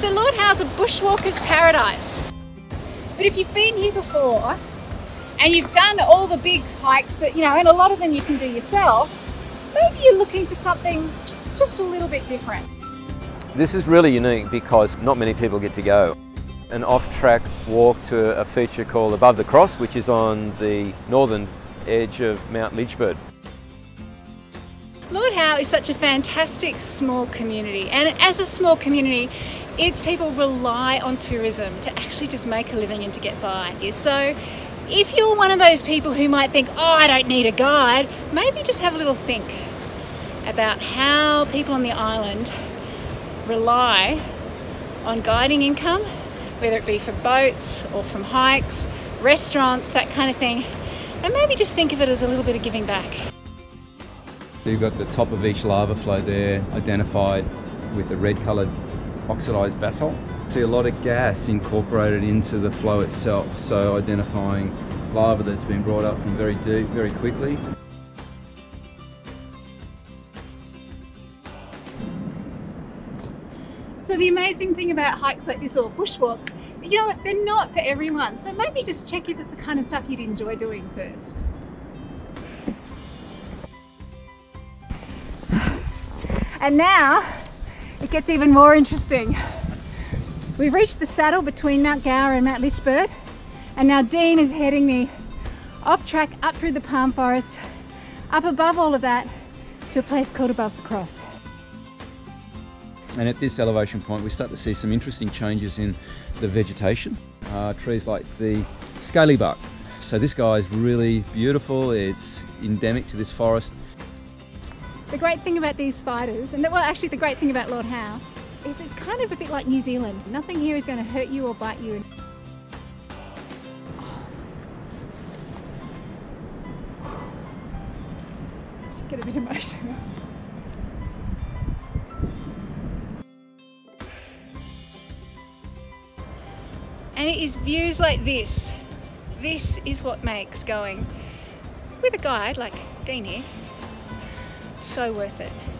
So Lord Howe's a bushwalker's paradise. But if you've been here before and you've done all the big hikes that, you know, and a lot of them you can do yourself, maybe you're looking for something just a little bit different. This is really unique because not many people get to go. An off-track walk to a feature called Above the Cross, which is on the northern edge of Mount Lidgbird. Lord Howe is such a fantastic small community and as a small community its people rely on tourism to actually just make a living and to get by. So if you're one of those people who might think, oh I don't need a guide, maybe just have a little think about how people on the island rely on guiding income, whether it be for boats or from hikes, restaurants, that kind of thing, and maybe just think of it as a little bit of giving back. You've got the top of each lava flow there identified with the red coloured oxidised basalt. See a lot of gas incorporated into the flow itself, so identifying lava that's been brought up from very deep very quickly. So the amazing thing about hikes like this or bushwalks, you know what, they're not for everyone. So maybe just check if it's the kind of stuff you'd enjoy doing first. And now it gets even more interesting. We've reached the saddle between Mount Gower and Mount Lidgbird and now Dean is heading me off track up through the palm forest, up above all of that to a place called Above the Cross. And at this elevation point we start to see some interesting changes in the vegetation. Uh, trees like the scaly bark. So this guy is really beautiful, it's endemic to this forest the great thing about these spiders, and the, well actually the great thing about Lord Howe, is it's kind of a bit like New Zealand. Nothing here is going to hurt you or bite you. Just get a bit emotional. And it is views like this. This is what makes going with a guide like Dean here so worth it.